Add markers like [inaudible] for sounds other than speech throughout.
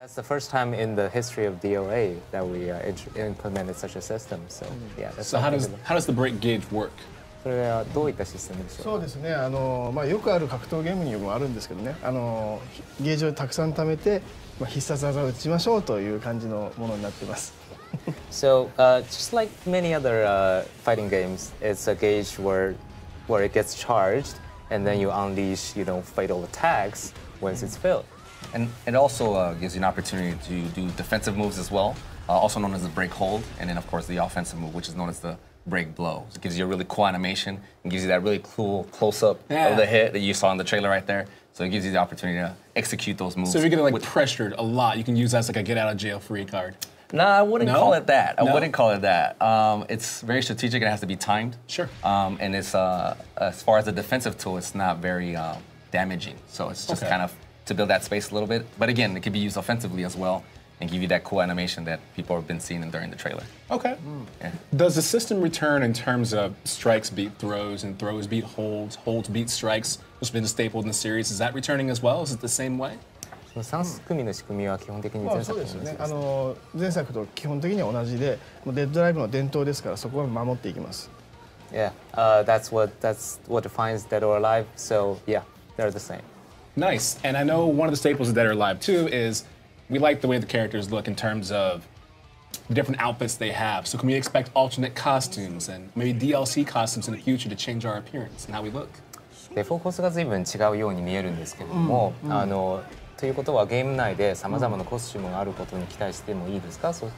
That's the first time in the history of DOA that we uh, int- implemented such a system. So yeah, that's So how something does to look- how does the break gauge work? それはどういったシステムでしょうそうですねあの、まあ、よくある格闘ゲームにもあるんですけどねあのゲージをたくさん貯めて、まあ、必殺技を打ちましょうという感じのものになってます。 [laughs] So uh, just like many other uh, fighting games, it's a gauge where where it gets charged, and then you unleash, you know, fatal attacks once it's filled. And it also uh, gives you an opportunity to do defensive moves as well, uh, also known as the break hold, and then of course the offensive move, which is known as the break blow. So it gives you a really cool animation and gives you that really cool close up Yeah. of the hit that you saw in the trailer right there. So it gives you the opportunity to execute those moves. So if you're getting like with- pressured a lot, you can use that as like a get out of jail free card. Nah, I wouldn't No? call it that. I No? wouldn't call it that. Um, it's very strategic. It has to be timed. Sure. Um, and it's uh, as far as a defensive tool, it's not very um, damaging. So it's just Okay. kind of to build that space a little bit. But again, it can be used offensively as well and give you that cool animation that people have been seeing during the trailer. Okay. Yeah. Does the system return in terms of strikes beat throws and throws beat holds, holds beat strikes, which has been a staple in the series? Is that returning as well? Is it the same way? その3組の仕組みは基本的にまあ、前作そうですよねと同じです。あの前作と基本的には同じでもうデッドライブの伝統ですからそこは守っていきます Yeah, uh, that's what that's what defines Dead or Alive. So yeah, they're the same. Nice. And I know one of the staples of Dead or Alive too is we like the way the characters look in terms of the different outfits they have. So can we expect alternate costumes and maybe DLC costumes in the future to change our appearance and how we look? でフォーカスが随分違うように見えるんですけれども、あのということはゲーム内でさまざまなコスチュームがあることに期待してもいいですか、そう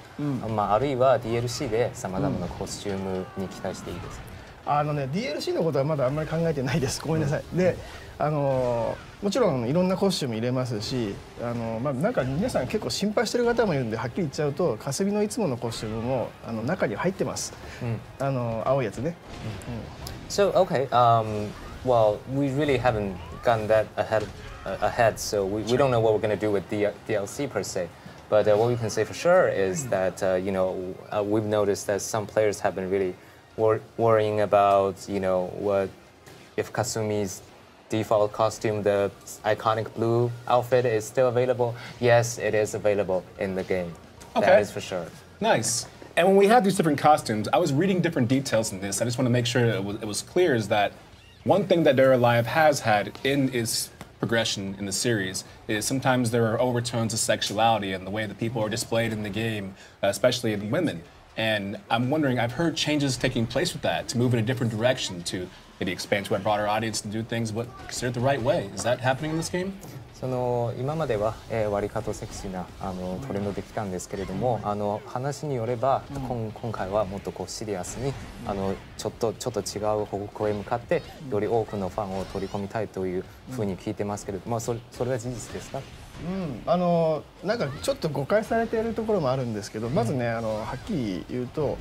まあ、あるいは DLC でさまざまなコスチュームに期待していいですか、 あのね DLC のことはまだあんまり考えてないですごめんなさい、であのもちろんいろんなコスチューム入れますしあの、まあ、なんか皆さん結構心配してる方もいるんではっきり言っちゃうと霞のいつものコスチュームもあの中に入ってます、あの青いやつね、So okay, um, well, we really haven't gotten that ahead, uh, ahead, so we, we don't know what we're going to do with the DLC per se. But uh, what we can say for sure is that uh, you know uh, we've noticed that some players have been really wor- worrying about you know what if Kasumi's default costume, the iconic blue outfit, is still available. Yes, it is available in the game. Okay. That is for sure. Nice. And when we have these different costumes, I was reading different details in this. I just want to make sure it was, it was clear is that one thing that Dead Alive has had in its progression in the series is sometimes there are overtones of sexuality and the way that people are displayed in the game, especially in women. And I'm wondering, I've heard changes taking place with that to move in a different direction to maybe expand to a broader audience and do things what considered the right way. Is that happening in this game? その今までは、えー、割り方セクシーなあのトレンドできたんですけれども、あの話によれば、今今回はもっとこうシリアスにあのちょっとちょっと違う方向へ向かってより多くのファンを取り込みたいというふうに聞いてますけれども、まあ、それそれは事実ですか？あのなんかちょっと誤解されているところもあるんですけどまずねあのはっきり言うと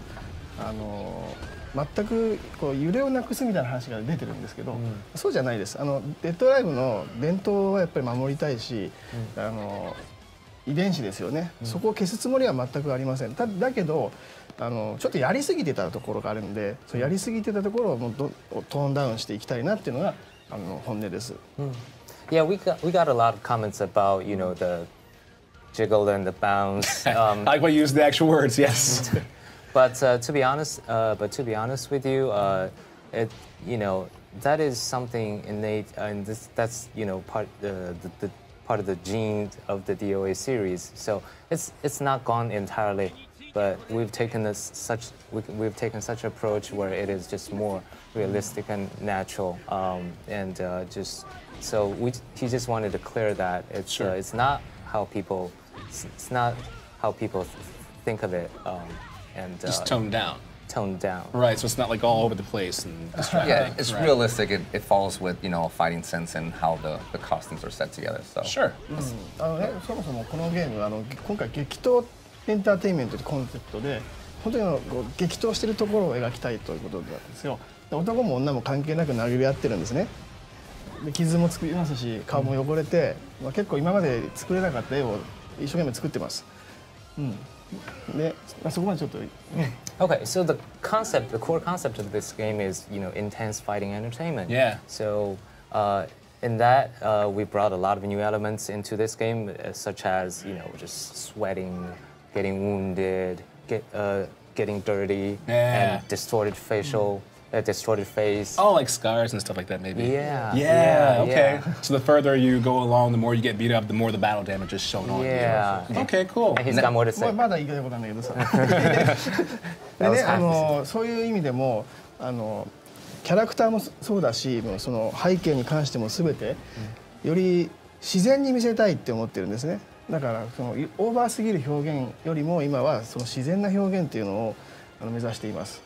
あの全くこう揺れをなくすみたいな話が出てるんですけど、そうじゃないです。あのデッドライブの伝統はやっぱり守りたいし、あの遺伝子ですよね、そこを消すつもりは全くありません。ただけどあのちょっとやりすぎてたところがあるんでそうやりすぎてたところをもうどトーンダウンしていきたいなっていうのがあの本音です。Yeah, we got we got a lot of comments about you know the jiggle and the bounce. Um, [laughs] I you use the actual words, yes. [laughs] But uh, to be honest, uh, but to be honest with you, uh, it you know that is something innate, and this that's you know part uh, the, the part of the gene of the DOA series. So it's it's not gone entirely, but we've taken this such we, we've taken such an approach where it is just more realistic and natural, um, and uh, just so we he just wanted to clear that it's Sure. uh, it's not how people it's, it's not how people think of it. Um, and uh, Just toned down. toned down. Right, so it's not like all over the place and distracting. Yeah, it's Right. realistic. It, it follows with you know a fighting sense and how the, the costumes are set together. So Sure. あのね、そもそもこのゲームあの今回激闘エンターテインメントってコンセプトで本当にあのこう激闘してるところを描きたいということなんですよで男も女も関係なく殴り合ってるんですねで傷も作りますし顔も汚れて、まあ、結構今まで作れなかった絵を一生懸命作ってます、うん、で、まあ、そこまでちょっと、 Okay, so the concept, the core concept of this game is, you know, intense fighting entertainment. Yeah. So, uh, in that, uh, we brought a lot of new elements into this game, uh, such as you know just sweating, getting wounded, get, uh, getting dirty, Yeah. and distorted facial, Uh, distorted face. Oh, like scars and stuff like that, maybe. Yeah, Yeah. yeah, okay. yeah. So the further you go along, the more you get beat up, the more the battle damage is shown on. you. Yeah. Okay. Cool. And he's got more to ま say. あまだ言いたいことあるんだけどさで That ねあのそういう意味でもあのキャラクターもそうだしもうその背景に関しても全てより自然に見せたいって思ってるんですねだからそのオーバーすぎる表現よりも今はその自然な表現っていうのをあの目指しています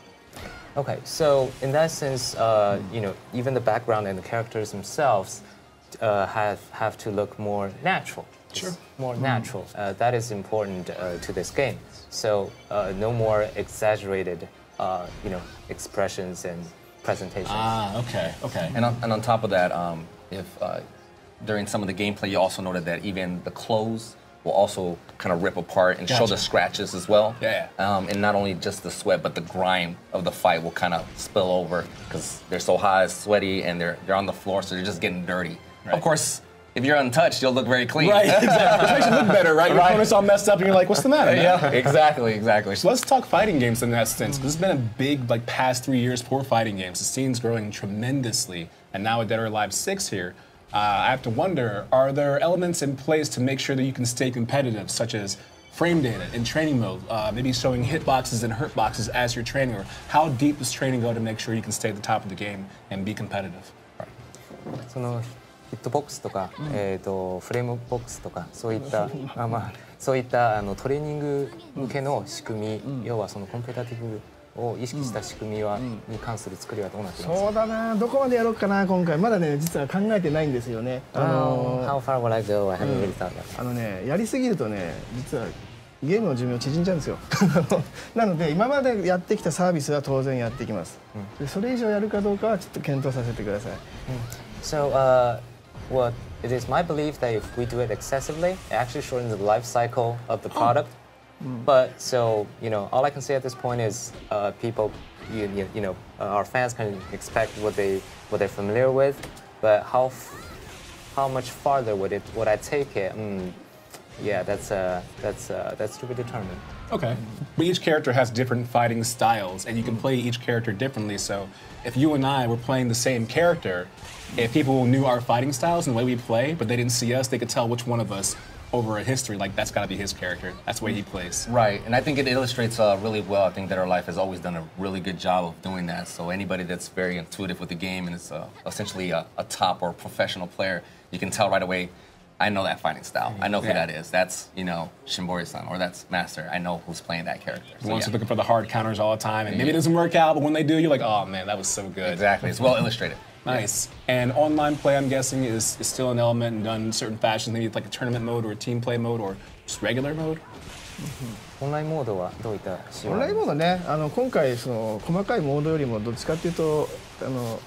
Okay, so in that sense, uh, you know, even the background and the characters themselves uh, have have to look more natural. Sure. More natural. Uh, that is important uh, to this game. So uh, no more exaggerated, uh, you know, expressions and presentations. Ah. Okay. Okay. And on, and on top of that, um, if uh, during some of the gameplay, you also noted that even the clothes will also kind of rip apart and show the scratches as well. Yeah. Um, and not only just the sweat, but the grime of the fight will kind of spill over because they're so hot, sweaty, and they're they're on the floor, so they're just getting dirty. Right. Of course, if you're untouched, you'll look very clean. Right. Exactly. [laughs] Which makes you look better, right? Your Right. opponent's all messed up, and you're like, "What's the matter?" man?" yeah. Exactly. Exactly. So let's talk fighting games in that sense. 'cause It's been a big, like, past three years for fighting games. The scene's growing tremendously, and now with Dead or Alive 6 here, uh, I have to wonder: Are there elements in place to make sure that you can stay competitive, such as frame data in training mode, uh, maybe showing hitboxes and hurt boxes as you're training, or how deep does training go to make sure you can stay at the top of the game and be competitive? そのヒットボックスとか、えー、とフレームボックスとかそういったあ、まあ、そういったあのトレーニング向けの仕組み、要はそのコンペタティブ [laughs] を意識した仕組みは、に関する作りはどうなっています？かそうだな。どこまでやろうかな今回。まだね実は考えてないんですよね。あ Um, の.あのねやりすぎるとね実はゲームの寿命縮んじゃうんですよ。[laughs] なので今までやってきたサービスは当然やっていきます、でそれ以上やるかどうかはちょっと検討させてください。So, uh, what it is my belief that if we do it excessively, it actually shortens the life cycle of the product. But so you know, all I can say at this point is uh, people, you, you, you know, uh, our fans can expect what they what they're familiar with. But how how much farther would it would I take it? Mm, yeah, that's uh, that's uh, that's to be determined. Okay. But each character has different fighting styles, and you can play each character differently. So if you and I were playing the same character, if people knew our fighting styles and the way we play, but they didn't see us, they could tell which one of us over a history, like that's got to be his character. That's the way he plays. Right, and I think it illustrates uh, really well. I think Dead or Alive has always done a really good job of doing that. So anybody that's very intuitive with the game and is uh, essentially a, a top or professional player, you can tell right away. I know that fighting style. I know who Yeah. that is. That's you know Shimbori-san or that's Master. I know who's playing that character. The So, ones yeah. who are looking for the hard counters all the time, and maybe it doesn't work out, but when they do, you're like, oh man, that was so good. Exactly, it's well illustrated. Nice. And online play, I'm guessing, is, is still an element and done in certain fashions, maybe like a tournament mode or a team play mode or just regular mode. オンラインモードはどういった仕様オンラインモードねあの今回その細かいモードよりもどっちかっていうとあの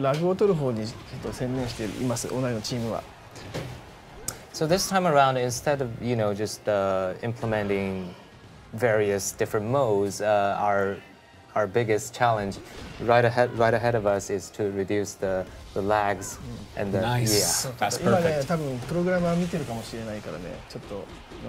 ラグを取る方にちょっと専念していますオンラインのチームは So this time around, instead of you know just uh, implementing various different modes, uh, our our biggest challenge right ahead right ahead of us is to reduce the the lags and the Nice. yeah. That's 今ね perfect. 多分プログラマー見てるかもしれないからねちょっと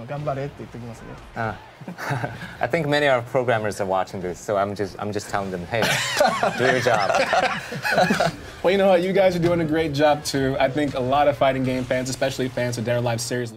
頑張れって言っておきますね Uh, [laughs] I think many of our programmers are watching this, so I'm just I'm just telling them, hey, [laughs] do your job. [laughs] Well, you know what? You guys are doing a great job too. I think a lot of fighting game fans, especially fans of Dead or Alive series,